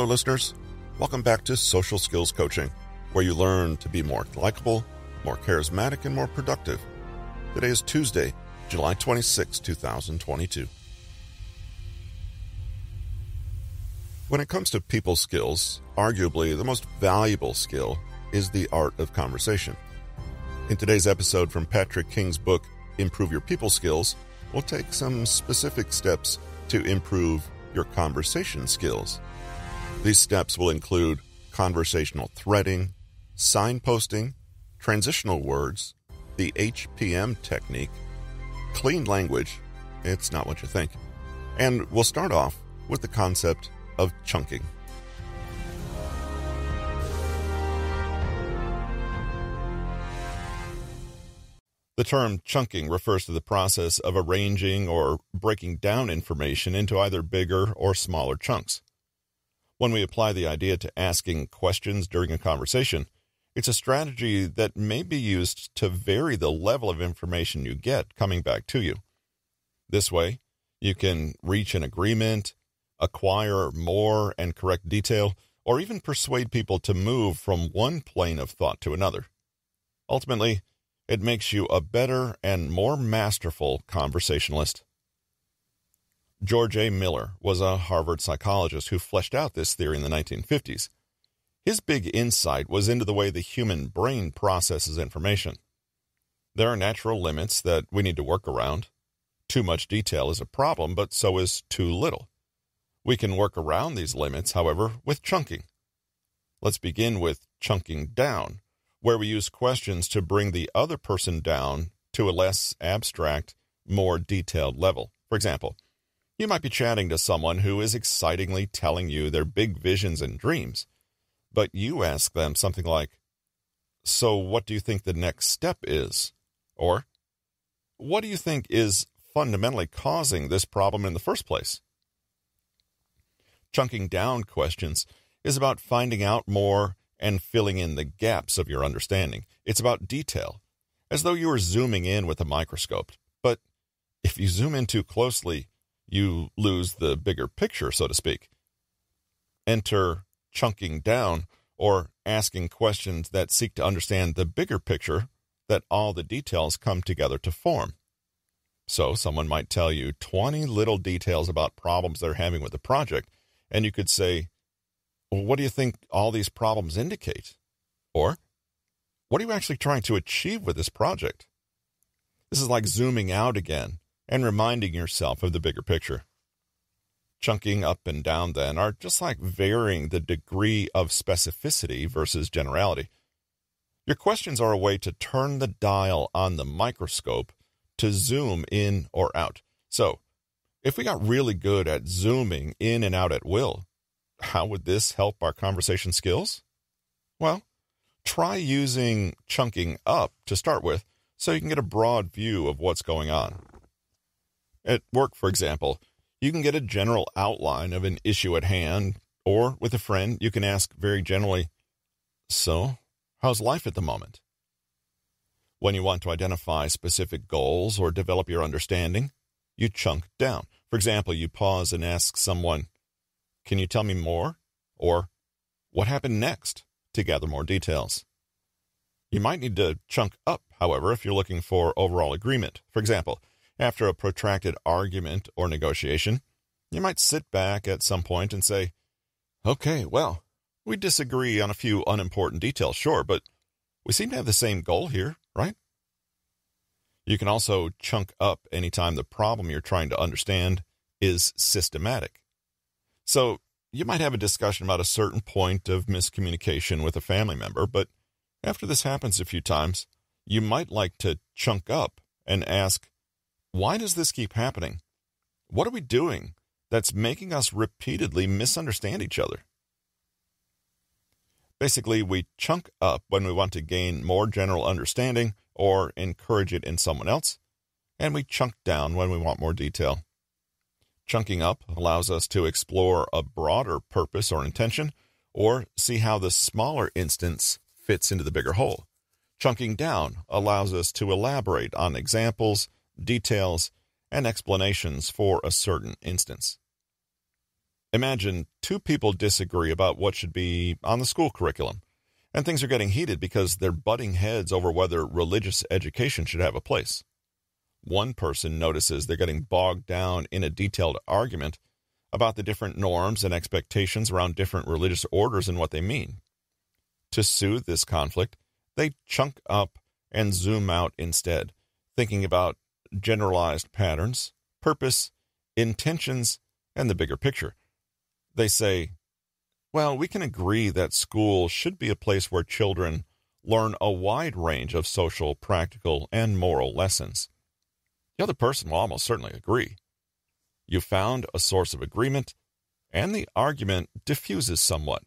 Hello, listeners. Welcome back to Social Skills Coaching, where you learn to be more likable, more charismatic, and more productive. Today is Tuesday, July 26, 2022. When it comes to people skills, arguably the most valuable skill is the art of conversation. In today's episode from Patrick King's book, Improve Your People Skills, we'll take some specific steps to improve your conversation skills. These steps will include conversational threading, signposting, transitional words, the HPM technique, clean language, it's not what you think, and we'll start off with the concept of chunking. The term chunking refers to the process of arranging or breaking down information into either bigger or smaller chunks. When we apply the idea to asking questions during a conversation, it's a strategy that may be used to vary the level of information you get coming back to you. This way, you can reach an agreement, acquire more and correct detail, or even persuade people to move from one plane of thought to another. Ultimately, it makes you a better and more masterful conversationalist. George A. Miller was a Harvard psychologist who fleshed out this theory in the 1950s. His big insight was into the way the human brain processes information. There are natural limits that we need to work around. Too much detail is a problem, but so is too little. We can work around these limits, however, with chunking. Let's begin with chunking down, where we use questions to bring the other person down to a less abstract, more detailed level. For example, you might be chatting to someone who is excitingly telling you their big visions and dreams, but you ask them something like, So, what do you think the next step is? Or, What do you think is fundamentally causing this problem in the first place? Chunking down questions is about finding out more and filling in the gaps of your understanding. It's about detail, as though you were zooming in with a microscope. But if you zoom in too closely, you lose the bigger picture, so to speak. Enter chunking down or asking questions that seek to understand the bigger picture that all the details come together to form. So, someone might tell you 20 little details about problems they're having with the project, and you could say, well, what do you think all these problems indicate? Or, what are you actually trying to achieve with this project? This is like zooming out again and reminding yourself of the bigger picture. Chunking up and down, then, are just like varying the degree of specificity versus generality. Your questions are a way to turn the dial on the microscope to zoom in or out. So, if we got really good at zooming in and out at will, how would this help our conversation skills? Well, try using chunking up to start with so you can get a broad view of what's going on. At work, for example, you can get a general outline of an issue at hand, or with a friend, you can ask very generally, So, how's life at the moment? When you want to identify specific goals or develop your understanding, you chunk down. For example, you pause and ask someone, can you tell me more? Or, what happened next to gather more details? You might need to chunk up, however, if you're looking for overall agreement. For example, after a protracted argument or negotiation, you might sit back at some point and say, Okay, well, we disagree on a few unimportant details, sure, but we seem to have the same goal here, right? You can also chunk up anytime the problem you're trying to understand is systematic. So you might have a discussion about a certain point of miscommunication with a family member, but after this happens a few times, you might like to chunk up and ask, why does this keep happening? What are we doing that's making us repeatedly misunderstand each other? Basically, we chunk up when we want to gain more general understanding or encourage it in someone else, and we chunk down when we want more detail. Chunking up allows us to explore a broader purpose or intention, or see how the smaller instance fits into the bigger whole. Chunking down allows us to elaborate on examples, details, and explanations for a certain instance. Imagine two people disagree about what should be on the school curriculum, and things are getting heated because they're butting heads over whether religious education should have a place. One person notices they're getting bogged down in a detailed argument about the different norms and expectations around different religious orders and what they mean. To soothe this conflict, they chunk up and zoom out instead, thinking about generalized patterns, purpose, intentions, and the bigger picture. They say, well, we can agree that school should be a place where children learn a wide range of social, practical, and moral lessons. The other person will almost certainly agree. You found a source of agreement, and the argument diffuses somewhat.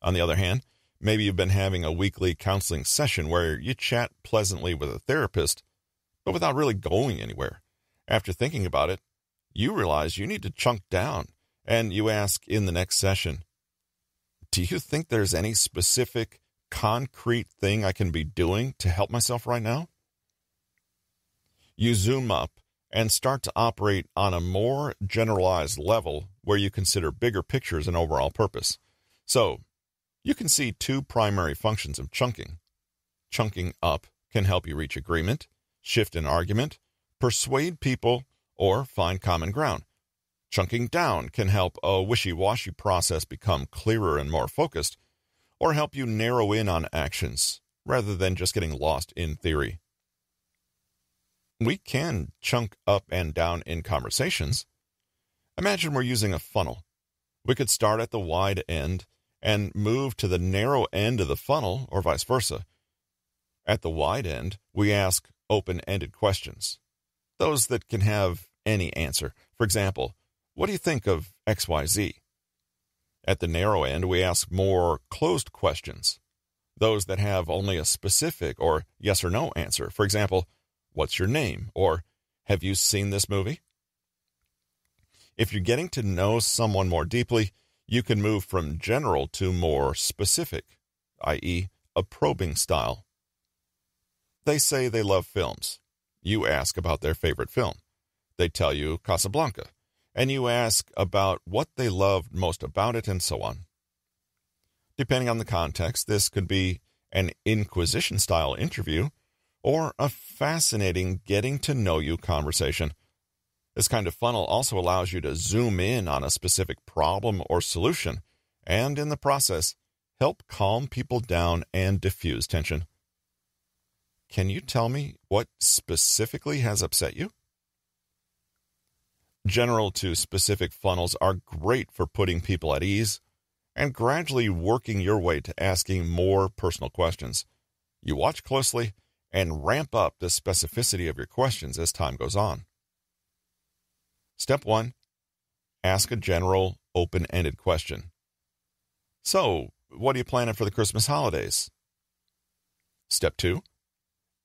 On the other hand, maybe you've been having a weekly counseling session where you chat pleasantly with a therapist, but without really going anywhere. After thinking about it, you realize you need to chunk down, and you ask in the next session, Do you think there's any specific, concrete thing I can be doing to help myself right now? You zoom up and start to operate on a more generalized level where you consider bigger pictures and overall purpose. So, you can see two primary functions of chunking. Chunking up can help you reach agreement, shift an argument, persuade people, or find common ground. Chunking down can help a wishy washy process become clearer and more focused, or help you narrow in on actions rather than just getting lost in theory. We can chunk up and down in conversations. Imagine we're using a funnel. We could start at the wide end and move to the narrow end of the funnel, or vice versa. At the wide end, we ask open ended questions, those that can have any answer. For example, what do you think of XYZ? At the narrow end, we ask more closed questions, those that have only a specific or yes or no answer. For example, what's your name? Or have you seen this movie? If you're getting to know someone more deeply, you can move from general to more specific, i.e., a probing style. They say they love films. You ask about their favorite film. They tell you Casablanca, and you ask about what they loved most about it, and so on. Depending on the context, this could be an inquisition style interview or a fascinating getting to know you conversation. This kind of funnel also allows you to zoom in on a specific problem or solution, and in the process, help calm people down and diffuse tension. Can you tell me what specifically has upset you? General to specific funnels are great for putting people at ease and gradually working your way to asking more personal questions. You watch closely and ramp up the specificity of your questions as time goes on. Step one ask a general, open ended question. So, what are you planning for the Christmas holidays? Step two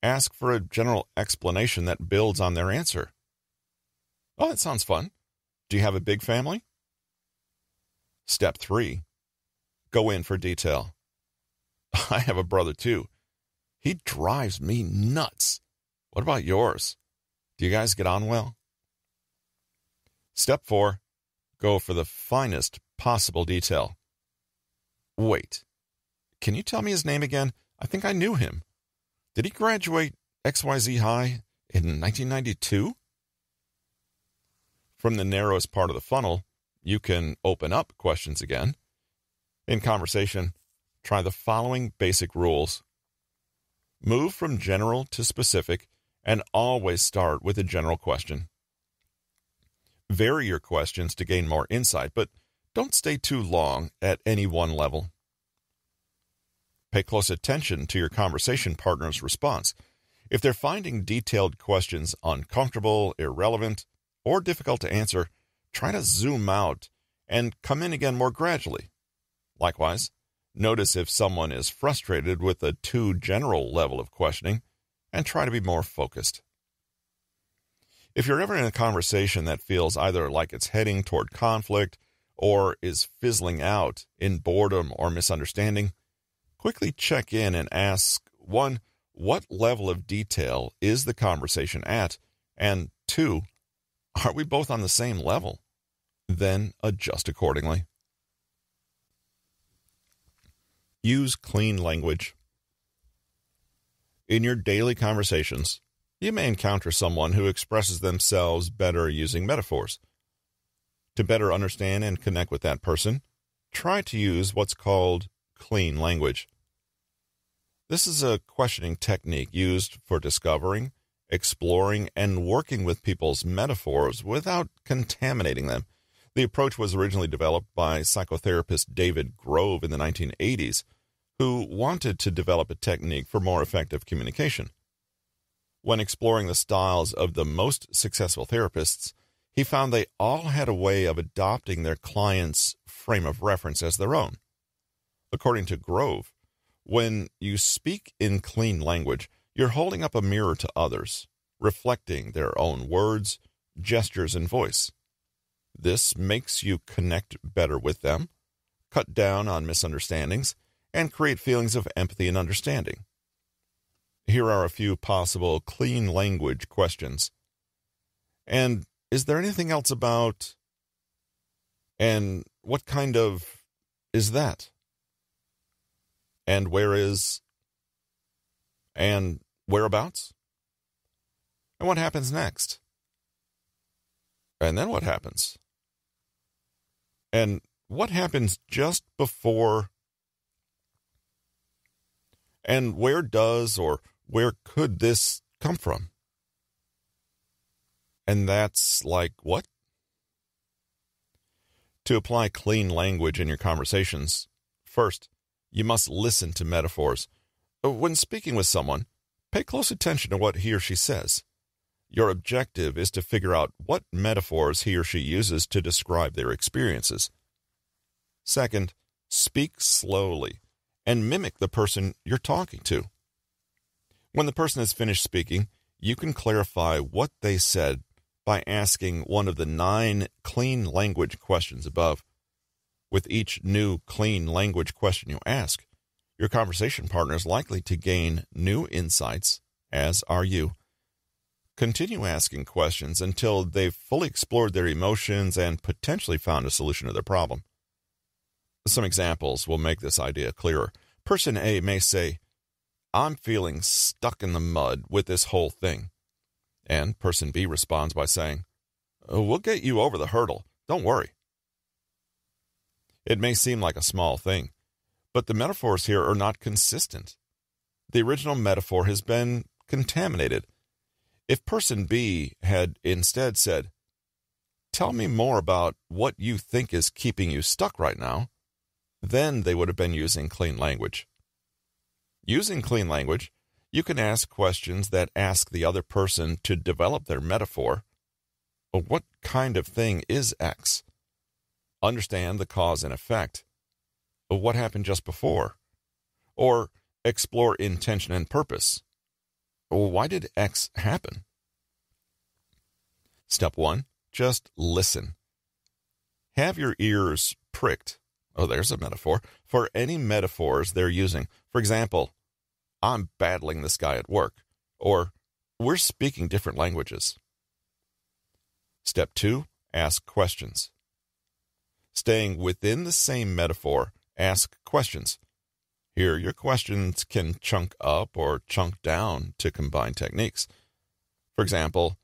ask for a general explanation that builds on their answer. Oh, that sounds fun. Do you have a big family? Step three go in for detail. I have a brother too. He drives me nuts. What about yours? Do you guys get on well? Step four go for the finest possible detail. Wait, can you tell me his name again? I think I knew him. Did he graduate XYZ High in 1992? From the narrowest part of the funnel, you can open up questions again. In conversation, try the following basic rules move from general to specific and always start with a general question. Vary your questions to gain more insight, but don't stay too long at any one level. Pay close attention to your conversation partner's response. If they're finding detailed questions uncomfortable, irrelevant, or difficult to answer, try to zoom out and come in again more gradually. Likewise, notice if someone is frustrated with a too general level of questioning and try to be more focused. If you're ever in a conversation that feels either like it's heading toward conflict or is fizzling out in boredom or misunderstanding, quickly check in and ask one, what level of detail is the conversation at? And two, are we both on the same level? then adjust accordingly. Use clean language. In your daily conversations, you may encounter someone who expresses themselves better using metaphors. To better understand and connect with that person, try to use what's called clean language. This is a questioning technique used for discovering, exploring, and working with people's metaphors without contaminating them. The approach was originally developed by psychotherapist David Grove in the 1980s, who wanted to develop a technique for more effective communication. When exploring the styles of the most successful therapists, he found they all had a way of adopting their client's frame of reference as their own. According to Grove, when you speak in clean language, you're holding up a mirror to others, reflecting their own words, gestures, and voice. This makes you connect better with them, cut down on misunderstandings, and create feelings of empathy and understanding. Here are a few possible clean language questions. And is there anything else about? And what kind of is that? And where is? And whereabouts? And what happens next? And then what happens? And what happens just before and where does or where could this come from? And that's like what? To apply clean language in your conversations, first, you must listen to metaphors. Uh, when speaking with someone, pay close attention to what he or she says. Your objective is to figure out what metaphors he or she uses to describe their experiences. Second, speak slowly and mimic the person you're talking to. When the person has finished speaking, you can clarify what they said by asking one of the nine clean language questions above. With each new clean language question you ask, your conversation partner is likely to gain new insights, as are you. Continue asking questions until they've fully explored their emotions and potentially found a solution to their problem. Some examples will make this idea clearer. Person A may say, I'm feeling stuck in the mud with this whole thing. And person B responds by saying, We'll get you over the hurdle. Don't worry. It may seem like a small thing, but the metaphors here are not consistent. The original metaphor has been contaminated. If person B had instead said, Tell me more about what you think is keeping you stuck right now, then they would have been using clean language. Using clean language, you can ask questions that ask the other person to develop their metaphor. What kind of thing is X? Understand the cause and effect. Of what happened just before? Or explore intention and purpose. Why did X happen? Step one, just listen. Have your ears pricked oh, there's a metaphor, for any metaphors they're using. For example, I'm battling this guy at work, or we're speaking different languages. Step two, ask questions. Staying within the same metaphor, ask questions. Here, your questions can chunk up or chunk down to combine techniques. For example,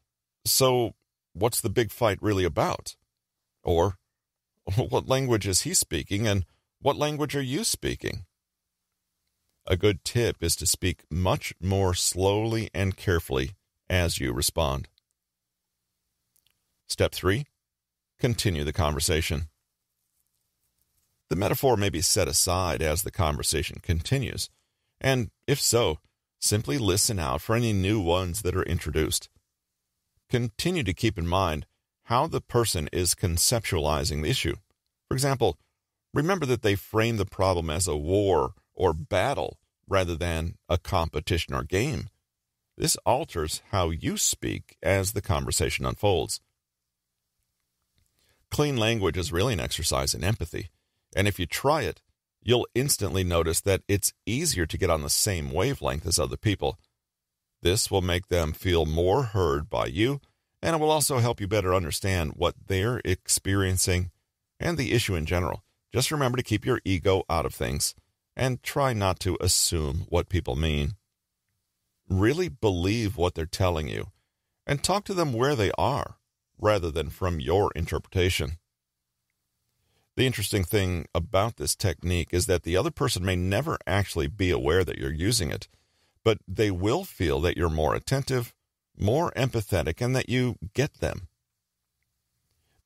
so what's the big fight really about? Or what language is he speaking and what language are you speaking? A good tip is to speak much more slowly and carefully as you respond. Step 3 Continue the conversation. The metaphor may be set aside as the conversation continues, and if so, simply listen out for any new ones that are introduced. Continue to keep in mind how the person is conceptualizing the issue. For example, remember that they frame the problem as a war or battle rather than a competition or game. This alters how you speak as the conversation unfolds. Clean language is really an exercise in empathy, and if you try it, you'll instantly notice that it's easier to get on the same wavelength as other people. This will make them feel more heard by you And it will also help you better understand what they're experiencing and the issue in general. Just remember to keep your ego out of things and try not to assume what people mean. Really believe what they're telling you and talk to them where they are rather than from your interpretation. The interesting thing about this technique is that the other person may never actually be aware that you're using it, but they will feel that you're more attentive, more empathetic, and that you get them.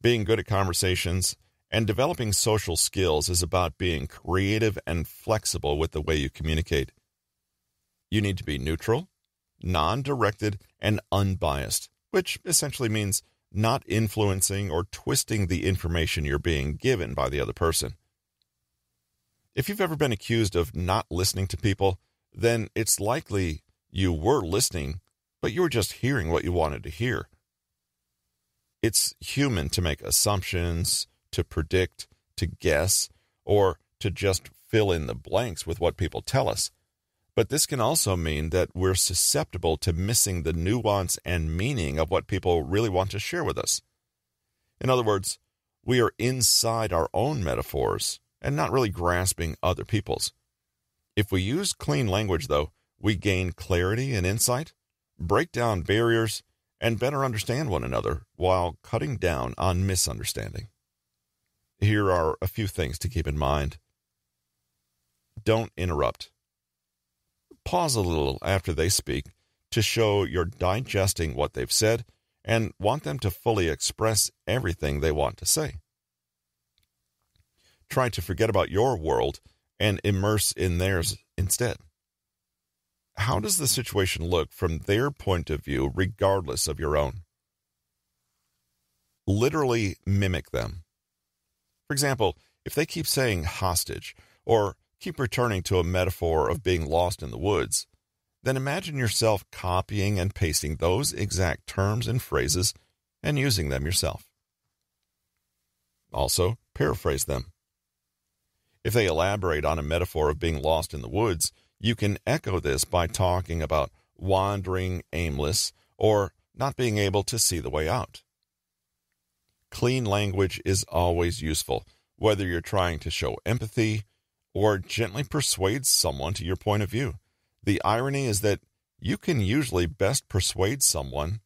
Being good at conversations and developing social skills is about being creative and flexible with the way you communicate. You need to be neutral, non directed, and unbiased, which essentially means not influencing or twisting the information you're being given by the other person. If you've ever been accused of not listening to people, then it's likely you were listening, but you were just hearing what you wanted to hear. It's human to make assumptions, to predict, to guess, or to just fill in the blanks with what people tell us. But this can also mean that we're susceptible to missing the nuance and meaning of what people really want to share with us. In other words, we are inside our own metaphors and not really grasping other people's. If we use clean language, though, we gain clarity and insight, break down barriers, and better understand one another while cutting down on misunderstanding. Here are a few things to keep in mind. Don't interrupt. Pause a little after they speak to show you're digesting what they've said and want them to fully express everything they want to say. Try to forget about your world and immerse in theirs instead. How does the situation look from their point of view, regardless of your own? Literally mimic them. For example, if they keep saying hostage or keep returning to a metaphor of being lost in the woods, then imagine yourself copying and pasting those exact terms and phrases and using them yourself. Also, paraphrase them. If they elaborate on a metaphor of being lost in the woods, you can echo this by talking about wandering aimless or not being able to see the way out. Clean language is always useful, whether you're trying to show empathy, or gently persuade someone to your point of view. The irony is that you can usually best persuade someone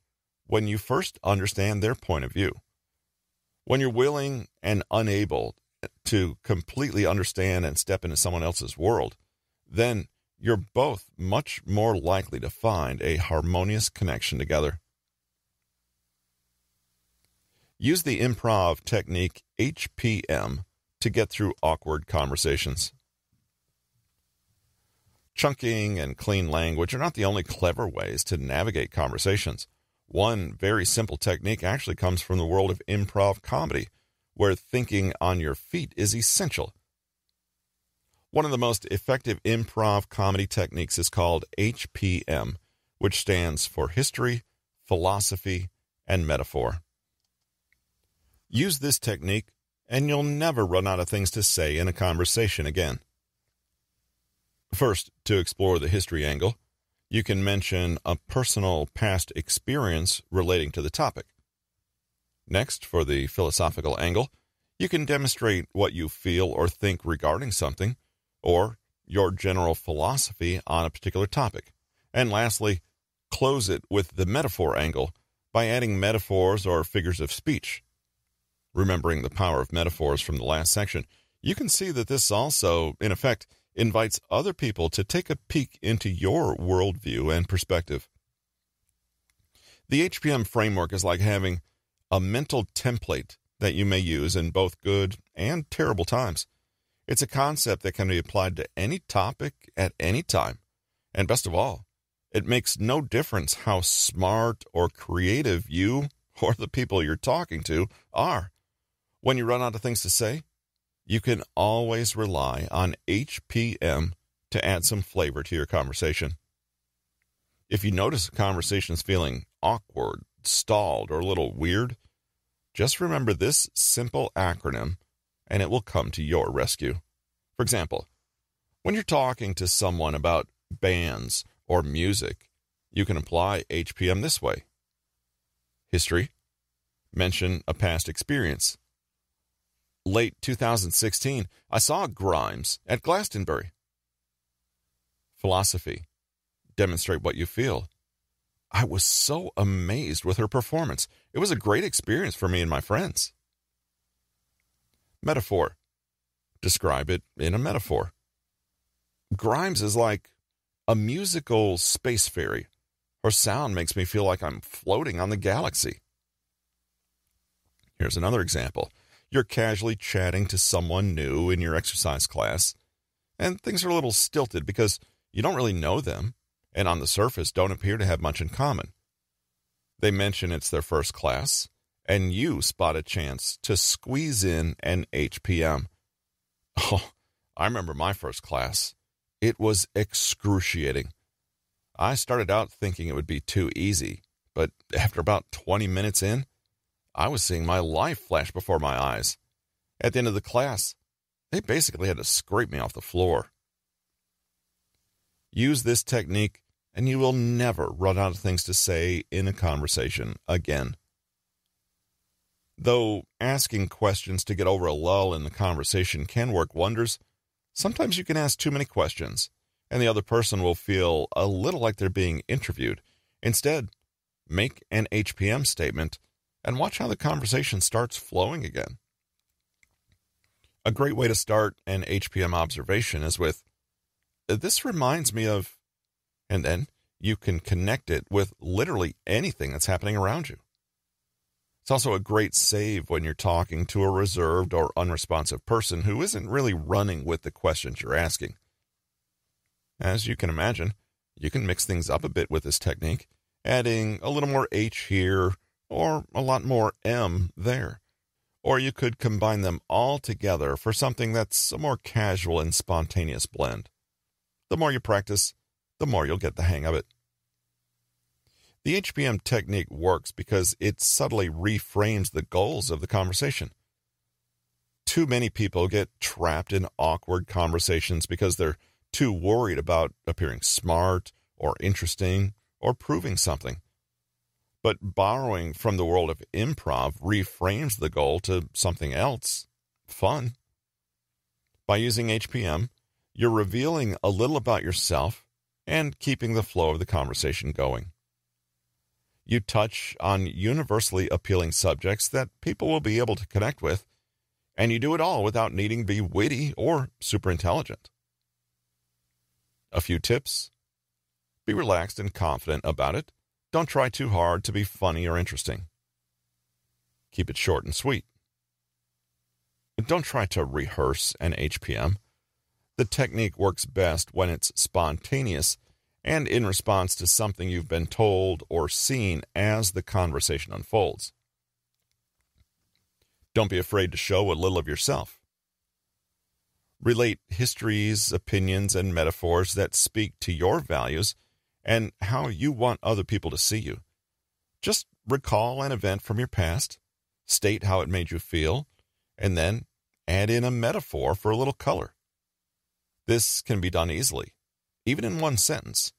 when you first understand their point of view. When you're willing and unable to completely understand and step into someone else's world, then you're both much more likely to find a harmonious connection together. Use the improv technique HPM to get through awkward conversations. Chunking and clean language are not the only clever ways to navigate conversations. One very simple technique actually comes from the world of improv comedy, where thinking on your feet is essential. One of the most effective improv comedy techniques is called HPM, which stands for History, Philosophy, and Metaphor. Use this technique, and you'll never run out of things to say in a conversation again. First, to explore the history angle, you can mention a personal past experience relating to the topic. Next, for the philosophical angle, you can demonstrate what you feel or think regarding something, or your general philosophy on a particular topic. And lastly, close it with the metaphor angle by adding metaphors or figures of speech. Remembering the power of metaphors from the last section, you can see that this also, in effect, invites other people to take a peek into your worldview and perspective. The HPM framework is like having a mental template that you may use in both good and terrible times. It's a concept that can be applied to any topic at any time. And best of all, it makes no difference how smart or creative you or the people you're talking to are. When you run out of things to say, you can always rely on HPM to add some flavor to your conversation. If you notice a conversation is feeling awkward, stalled, or a little weird, just remember this simple acronym and it will come to your rescue. For example, when you're talking to someone about bands or music, you can apply HPM this way History. Mention a past experience. Late 2016, I saw Grimes at Glastonbury. Philosophy. Demonstrate what you feel. I was so amazed with her performance. It was a great experience for me and my friends. Metaphor. Describe it in a metaphor. Grimes is like a musical space fairy. Her sound makes me feel like I'm floating on the galaxy. Here's another example. You're casually chatting to someone new in your exercise class, and things are a little stilted because you don't really know them and on the surface don't appear to have much in common. They mention it's their first class, and you spot a chance to squeeze in an HPM. Oh, I remember my first class. It was excruciating. I started out thinking it would be too easy, but after about 20 minutes in, I was seeing my life flash before my eyes. At the end of the class, they basically had to scrape me off the floor. Use this technique, and you will never run out of things to say in a conversation again. Though asking questions to get over a lull in the conversation can work wonders, sometimes you can ask too many questions, and the other person will feel a little like they're being interviewed. Instead, make an HPM statement and watch how the conversation starts flowing again. A great way to start an HPM observation is with, This reminds me of, and then you can connect it with literally anything that's happening around you. It's also a great save when you're talking to a reserved or unresponsive person who isn't really running with the questions you're asking. As you can imagine, you can mix things up a bit with this technique, adding a little more H here or a lot more M there. Or you could combine them all together for something that's a more casual and spontaneous blend. The more you practice, the more you'll get the hang of it. The HPM technique works because it subtly reframes the goals of the conversation. Too many people get trapped in awkward conversations because they're too worried about appearing smart or interesting or proving something. But borrowing from the world of improv reframes the goal to something else fun. By using HPM, you're revealing a little about yourself and keeping the flow of the conversation going. You touch on universally appealing subjects that people will be able to connect with, and you do it all without needing to be witty or super intelligent. A few tips be relaxed and confident about it. Don't try too hard to be funny or interesting. Keep it short and sweet. Don't try to rehearse an HPM. The technique works best when it's spontaneous and in response to something you've been told or seen as the conversation unfolds. Don't be afraid to show a little of yourself. Relate histories, opinions, and metaphors that speak to your values and how you want other people to see you. Just recall an event from your past, state how it made you feel, and then add in a metaphor for a little color. This can be done easily even in one sentence.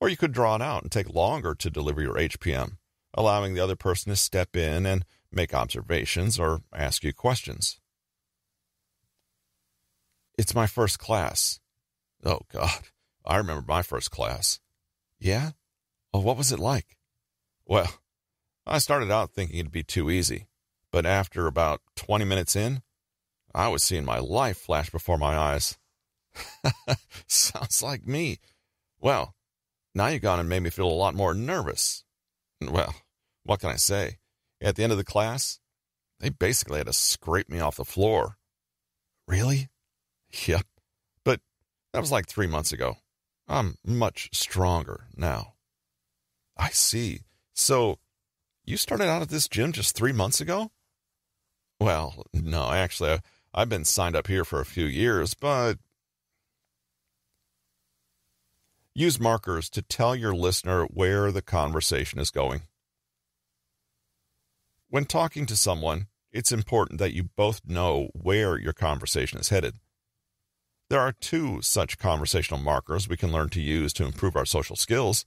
Or you could draw it out and take longer to deliver your HPM, allowing the other person to step in and make observations or ask you questions. It's my first class. Oh, God. I remember my first class. Yeah? Well, what was it like? Well, I started out thinking it'd be too easy, but after about 20 minutes in, I was seeing my life flash before my eyes. Sounds like me. Well, now you've gone and made me feel a lot more nervous. Well, what can I say? At the end of the class, they basically had to scrape me off the floor. Really? Yep. But that was like three months ago. I'm much stronger now. I see. So, you started out at this gym just three months ago? Well, no, actually, I've been signed up here for a few years, but Use markers to tell your listener where the conversation is going. When talking to someone, it's important that you both know where your conversation is headed. There are two such conversational markers we can learn to use to improve our social skills.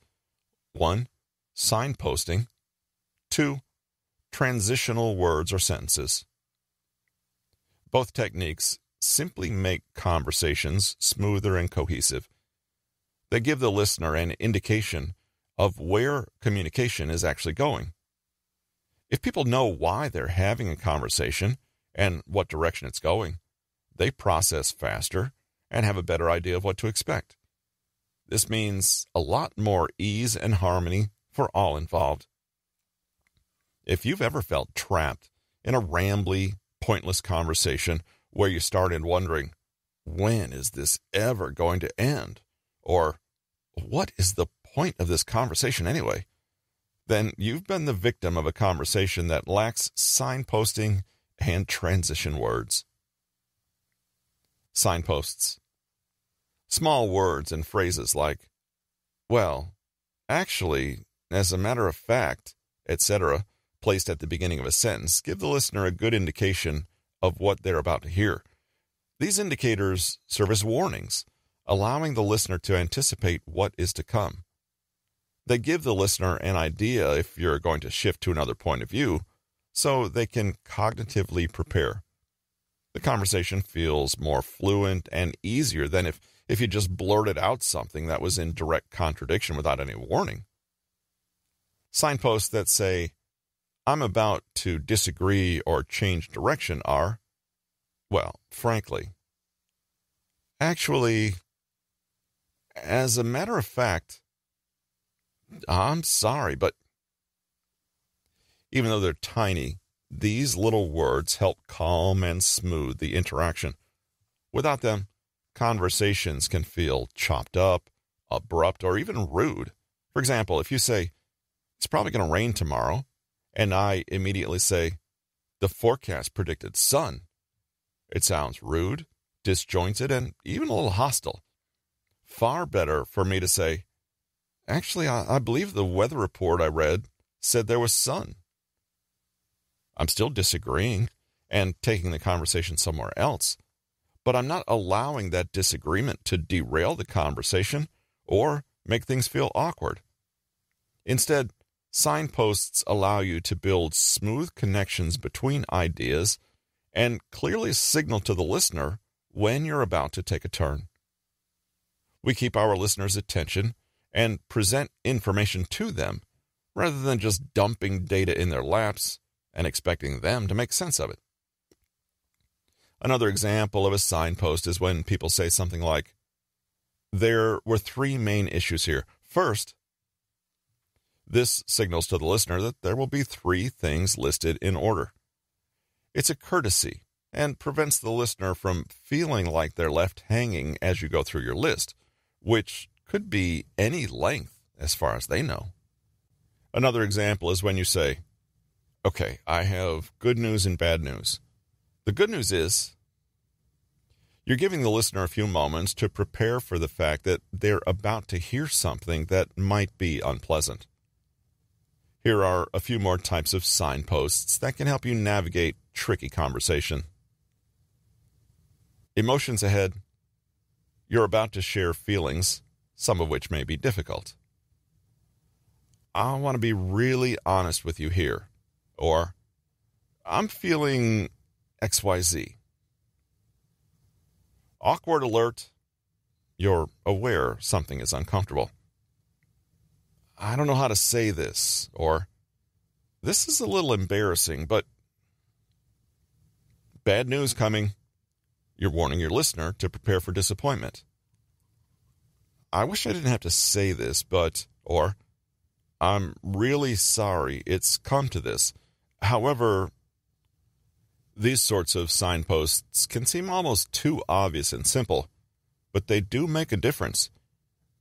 One, signposting. Two, transitional words or sentences. Both techniques simply make conversations smoother and cohesive. They give the listener an indication of where communication is actually going. If people know why they're having a conversation and what direction it's going, they process faster and have a better idea of what to expect. This means a lot more ease and harmony for all involved. If you've ever felt trapped in a rambly, pointless conversation where you started wondering, when is this ever going to end? Or, what is the point of this conversation anyway? Then you've been the victim of a conversation that lacks signposting and transition words. Signposts. Small words and phrases like, well, actually, as a matter of fact, etc., placed at the beginning of a sentence give the listener a good indication of what they're about to hear. These indicators serve as warnings, allowing the listener to anticipate what is to come. They give the listener an idea if you're going to shift to another point of view, so they can cognitively prepare. The conversation feels more fluent and easier than if, if you just blurted out something that was in direct contradiction without any warning. Signposts that say, I'm about to disagree or change direction are, well, frankly, actually, as a matter of fact, I'm sorry, but even though they're tiny, these little words help calm and smooth the interaction. Without them, conversations can feel chopped up, abrupt, or even rude. For example, if you say, It's probably going to rain tomorrow, and I immediately say, The forecast predicted sun. It sounds rude, disjointed, and even a little hostile. Far better for me to say, Actually, I, I believe the weather report I read said there was sun. I'm still disagreeing and taking the conversation somewhere else, but I'm not allowing that disagreement to derail the conversation or make things feel awkward. Instead, Signposts allow you to build smooth connections between ideas and clearly signal to the listener when you're about to take a turn. We keep our listeners' attention and present information to them rather than just dumping data in their laps and expecting them to make sense of it. Another example of a signpost is when people say something like, There were three main issues here. First, this signals to the listener that there will be three things listed in order. It's a courtesy and prevents the listener from feeling like they're left hanging as you go through your list, which could be any length as far as they know. Another example is when you say, Okay, I have good news and bad news. The good news is you're giving the listener a few moments to prepare for the fact that they're about to hear something that might be unpleasant. Here are a few more types of signposts that can help you navigate tricky conversation. Emotions ahead. You're about to share feelings, some of which may be difficult. I want to be really honest with you here. Or, I'm feeling XYZ. Awkward alert. You're aware something is uncomfortable. I don't know how to say this, or this is a little embarrassing, but bad news coming. You're warning your listener to prepare for disappointment. I wish I didn't have to say this, but, or, I'm really sorry it's come to this. However, these sorts of signposts can seem almost too obvious and simple, but they do make a difference.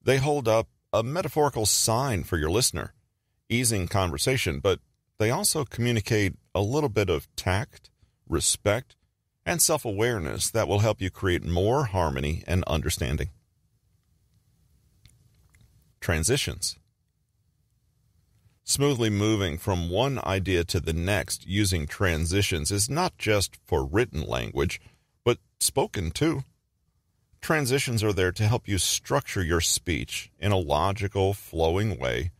They hold up a metaphorical sign for your listener, easing conversation, but they also communicate a little bit of tact, respect, and self awareness that will help you create more harmony and understanding. Transitions. Smoothly moving from one idea to the next using transitions is not just for written language, but spoken too. Transitions are there to help you structure your speech in a logical, flowing way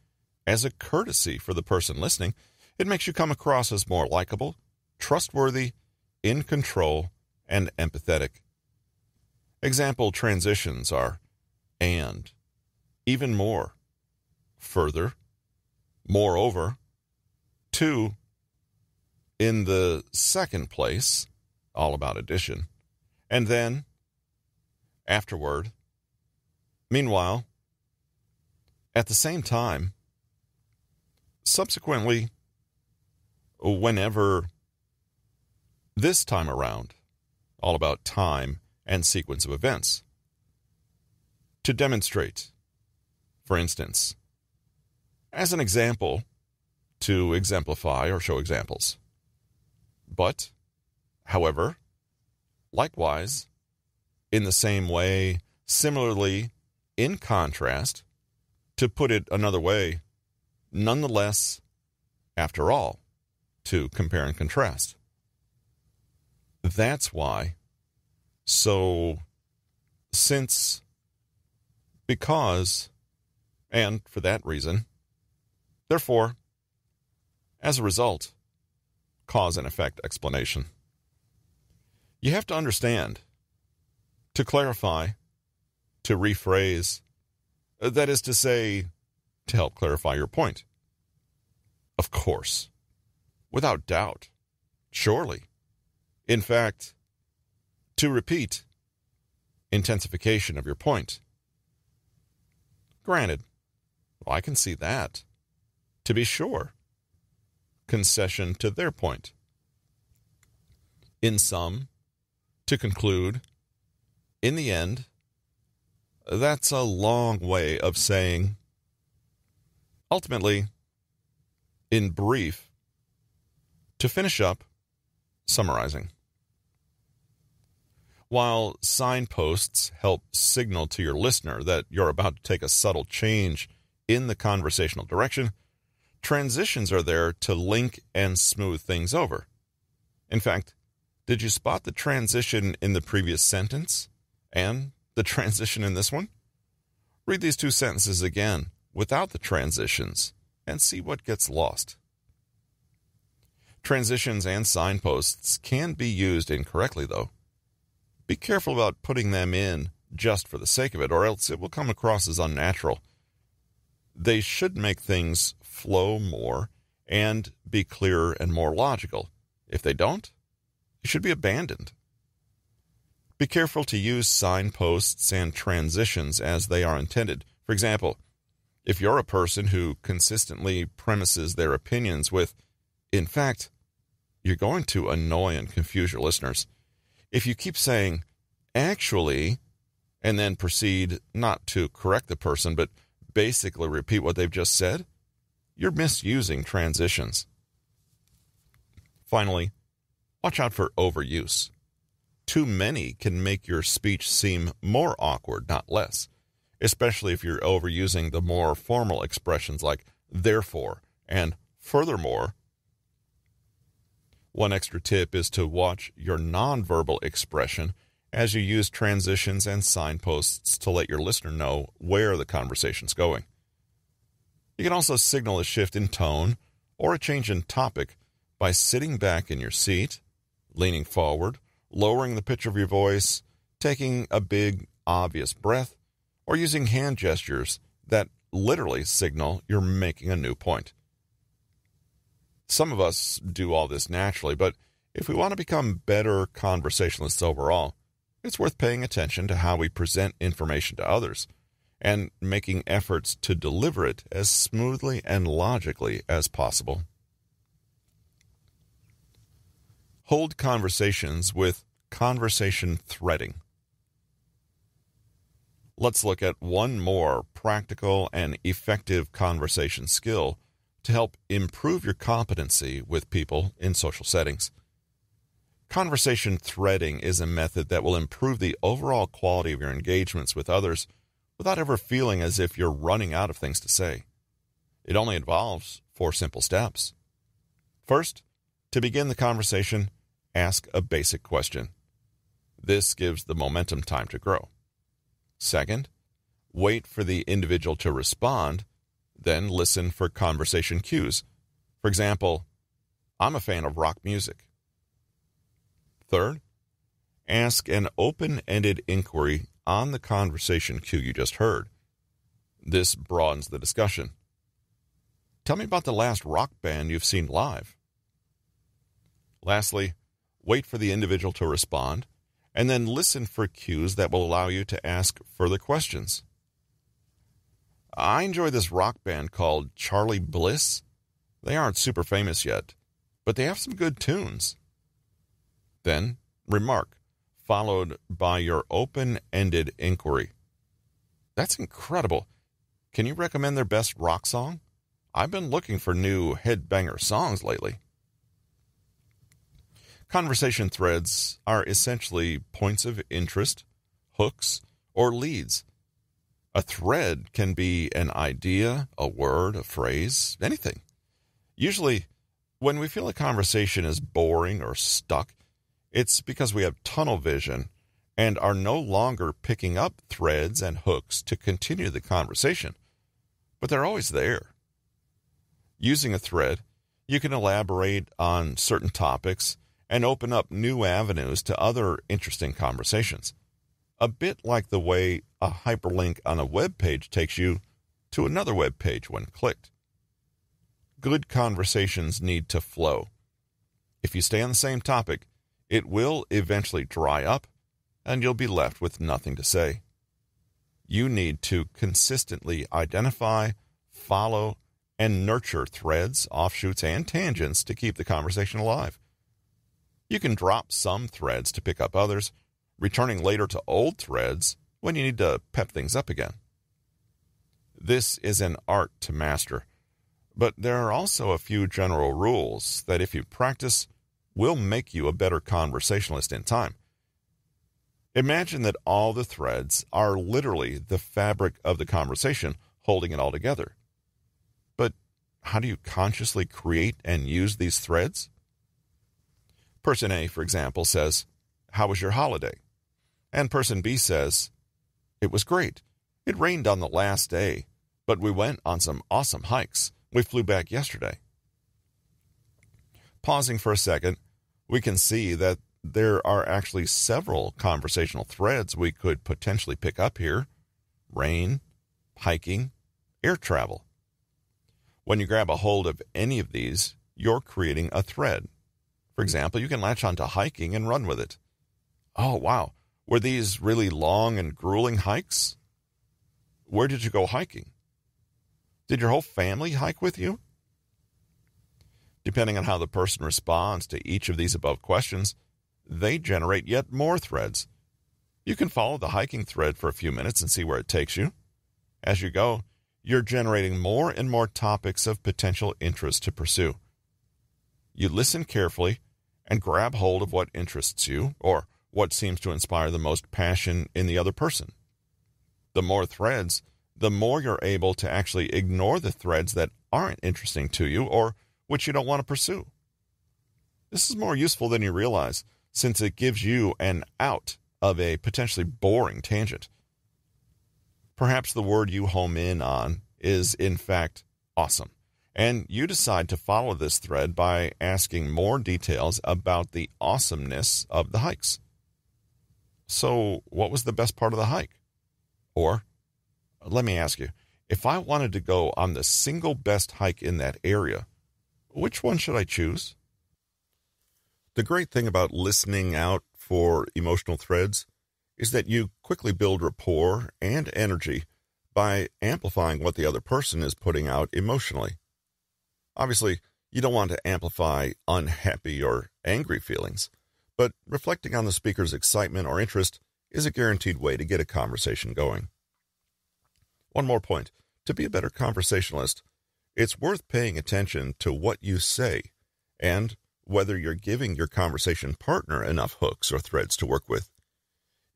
as a courtesy for the person listening It makes you come across as more likable, trustworthy, in control, and empathetic. Example transitions are and, even more, further, moreover, two, in the second place, all about addition, and then, afterward, meanwhile, at the same time, subsequently, whenever, this time around, all about time and sequence of events. To demonstrate, for instance, as an example, to exemplify or show examples. But, however, likewise, in the same way, similarly, in contrast, to put it another way, nonetheless, after all, to compare and contrast. That's why. So, since, because, and for that reason, therefore, as a result, cause and effect explanation. You have to understand, to clarify, to rephrase, uh, that is to say, to help clarify your point. Of course. Without doubt. Surely. In fact, to repeat, intensification of your point. Granted, well, I can see that. To be sure, concession to their point. In sum, to conclude, in the end, that's a long way of saying, ultimately, in brief, to finish up, summarizing. While signposts help signal to your listener that you're about to take a subtle change in the conversational direction, transitions are there to link and smooth things over. In fact, did you spot the transition in the previous sentence and the transition in this one? Read these two sentences again without the transitions and see what gets lost. Transitions and signposts can be used incorrectly, though. Be careful about putting them in just for the sake of it, or else it will come across as unnatural. They should make things flow more and be clearer and more logical. If they don't, it should be abandoned. Be careful to use signposts and transitions as they are intended. For example, if you're a person who consistently premises their opinions with, in fact, you're going to annoy and confuse your listeners. If you keep saying, actually, and then proceed not to correct the person, but basically repeat what they've just said, you're misusing transitions. Finally, watch out for overuse. Too many can make your speech seem more awkward, not less, especially if you're overusing the more formal expressions like therefore and furthermore one extra tip is to watch your nonverbal expression as you use transitions and signposts to let your listener know where the conversation's going. You can also signal a shift in tone or a change in topic by sitting back in your seat, leaning forward, lowering the pitch of your voice, taking a big, obvious breath, or using hand gestures that literally signal you're making a new point. Some of us do all this naturally, but if we want to become better conversationalists overall, it's worth paying attention to how we present information to others and making efforts to deliver it as smoothly and logically as possible. Hold conversations with conversation threading. Let's look at one more practical and effective conversation skill to help improve your competency with people in social settings. Conversation threading is a method that will improve the overall quality of your engagements with others without ever feeling as if you're running out of things to say. It only involves four simple steps. First, to begin the conversation, ask a basic question. This gives the momentum time to grow. Second, wait for the individual to respond then listen for conversation cues. For example, I'm a fan of rock music. Third, ask an open ended inquiry on the conversation cue you just heard. This broadens the discussion. Tell me about the last rock band you've seen live. Lastly, wait for the individual to respond, and then listen for cues that will allow you to ask further questions. I enjoy this rock band called Charly Bliss. They aren't super famous yet, but they have some good tunes. Then, remark, followed by your open ended inquiry. That's incredible. Can you recommend their best rock song? I've been looking for new headbanger songs lately. Conversation threads are essentially points of interest, hooks, or leads. A thread can be an idea, a word, a phrase, anything. Usually, when we feel a conversation is boring or stuck, it's because we have tunnel vision and are no longer picking up threads and hooks to continue the conversation, but they're always there. Using a thread, you can elaborate on certain topics and open up new avenues to other interesting conversations. A bit like the way a hyperlink on a web page takes you to another web page when clicked. Good conversations need to flow. If you stay on the same topic, it will eventually dry up and you'll be left with nothing to say. You need to consistently identify, follow, and nurture threads, offshoots, and tangents to keep the conversation alive. You can drop some threads to pick up others, returning later to old threads when you need to pep things up again. This is an art to master, but there are also a few general rules that, if you practice, will make you a better conversationalist in time. Imagine that all the threads are literally the fabric of the conversation holding it all together. But how do you consciously create and use these threads? Person A, for example, says, How was your holiday? And person B says, It was great. It rained on the last day, but we went on some awesome hikes. We flew back yesterday. Pausing for a second, we can see that there are actually several conversational threads we could potentially pick up here rain, hiking, air travel. When you grab a hold of any of these, you're creating a thread. For example, you can latch onto hiking and run with it. Oh, wow. Were these really long and grueling hikes? Where did you go hiking? Did your whole family hike with you? Depending on how the person responds to each of these above questions, they generate yet more threads. You can follow the hiking thread for a few minutes and see where it takes you. As you go, you're generating more and more topics of potential interest to pursue. You listen carefully and grab hold of what interests you or what seems to inspire the most passion in the other person. The more threads, the more you're able to actually ignore the threads that aren't interesting to you or which you don't want to pursue. This is more useful than you realize since it gives you an out of a potentially boring tangent. Perhaps the word you home in on is, in fact, awesome and you decide to follow this thread by asking more details about the awesomeness of the hikes. So, what was the best part of the hike? Or, let me ask you, if I wanted to go on the single best hike in that area, which one should I choose? The great thing about listening out for emotional threads is that you quickly build rapport and energy by amplifying what the other person is putting out emotionally. Obviously, you don't want to amplify unhappy or angry feelings, but reflecting on the speaker's excitement or interest is a guaranteed way to get a conversation going. One more point to be a better conversationalist, it's worth paying attention to what you say and whether you're giving your conversation partner enough hooks or threads to work with.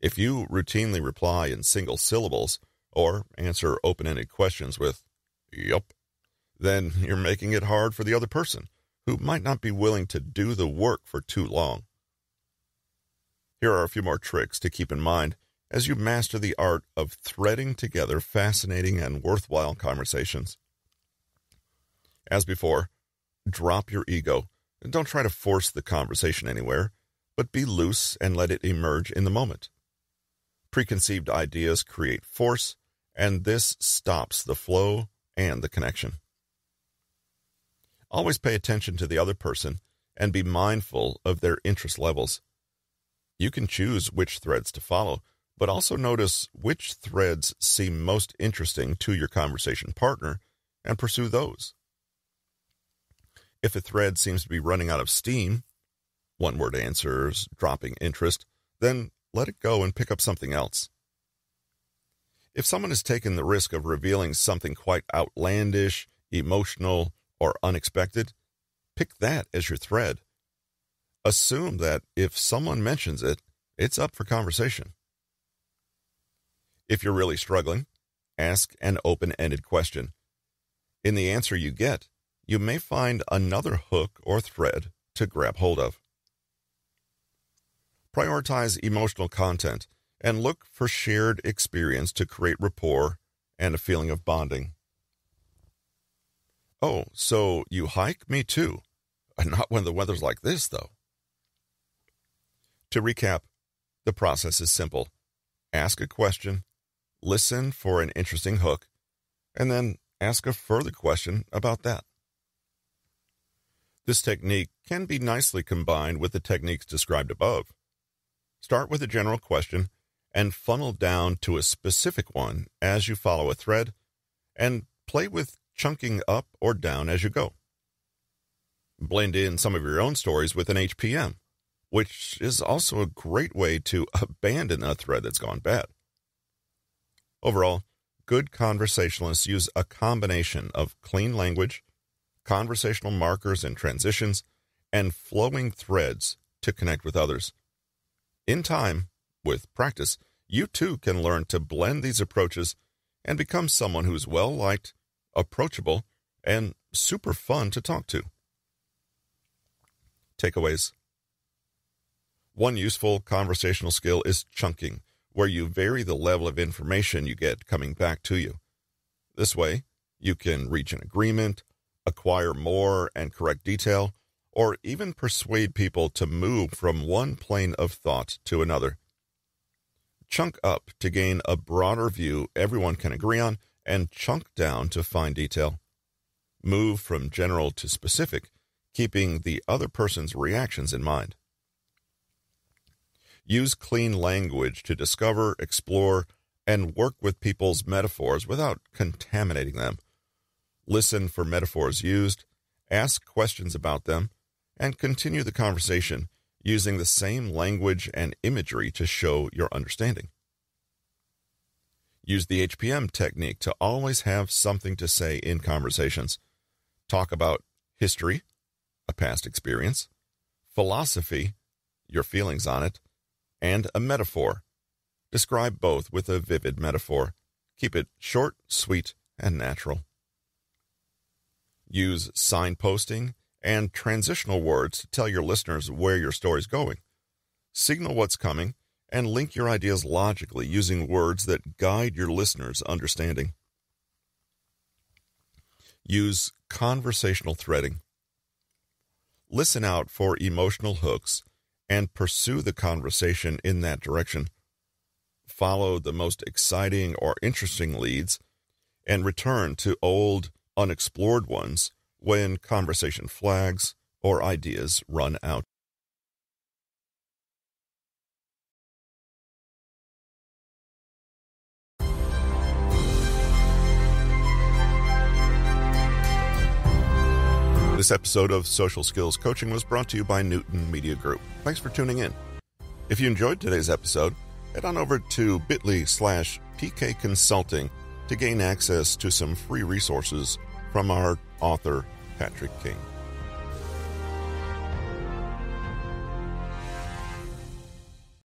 If you routinely reply in single syllables or answer open ended questions with, Yup, then you're making it hard for the other person who might not be willing to do the work for too long. Here are a few more tricks to keep in mind as you master the art of threading together fascinating and worthwhile conversations. As before, Drop your ego. Don't try to force the conversation anywhere, but be loose and let it emerge in the moment. Preconceived ideas create force, and this stops the flow and the connection. Always pay attention to the other person and be mindful of their interest levels. You can choose which threads to follow, but also notice which threads seem most interesting to your conversation partner and pursue those. If a thread seems to be running out of steam, one word answers, dropping interest, then let it go and pick up something else. If someone has taken the risk of revealing something quite outlandish, emotional, or unexpected, pick that as your thread. Assume that if someone mentions it, it's up for conversation. If you're really struggling, ask an open ended question. In the answer you get, you may find another hook or thread to grab hold of. Prioritize emotional content and look for shared experience to create rapport and a feeling of bonding. Oh, so you hike? Me too. Not when the weather's like this, though. To recap, the process is simple ask a question, listen for an interesting hook, and then ask a further question about that. This technique can be nicely combined with the techniques described above. Start with a general question and funnel down to a specific one as you follow a thread, and play with chunking up or down as you go. Blend in some of your own stories with an HPM, which is also a great way to abandon a thread that's gone bad. Overall, good conversationalists use a combination of clean language, conversational markers and transitions, and flowing threads to connect with others. In time, with practice, you too can learn to blend these approaches and become someone who's well liked, approachable, and super fun to talk to. Takeaways One useful conversational skill is chunking, where you vary the level of information you get coming back to you. This way, you can reach an agreement, acquire more and correct detail, or even persuade people to move from one plane of thought to another. Chunk up to gain a broader view everyone can agree on, and chunk down to fine detail. Move from general to specific, keeping the other person's reactions in mind. Use clean language to discover, explore, and work with people's metaphors without contaminating them listen for metaphors used, ask questions about them, and continue the conversation using the same language and imagery to show your understanding. Use the HPM technique to always have something to say in conversations. Talk about history, a past experience, philosophy, your feelings on it, and a metaphor. Describe both with a vivid metaphor. Keep it short, sweet, and natural. Use signposting and transitional words to tell your listeners where your story is going. Signal what's coming and link your ideas logically using words that guide your listeners' understanding. Use conversational threading. Listen out for emotional hooks and pursue the conversation in that direction. Follow the most exciting or interesting leads and return to old unexplored ones when conversation flags or ideas run out. This episode of Social Skills Coaching was brought to you by Newton Media Group. Thanks for tuning in. If you enjoyed today's episode, head on over to bit.ly slash PK Consulting to gain access to some free resources from our author, Patrick King.